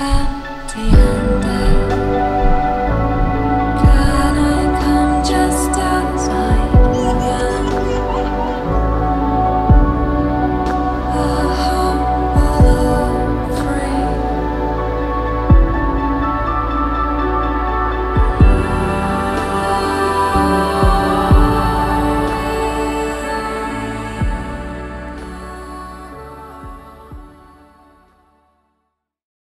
Um.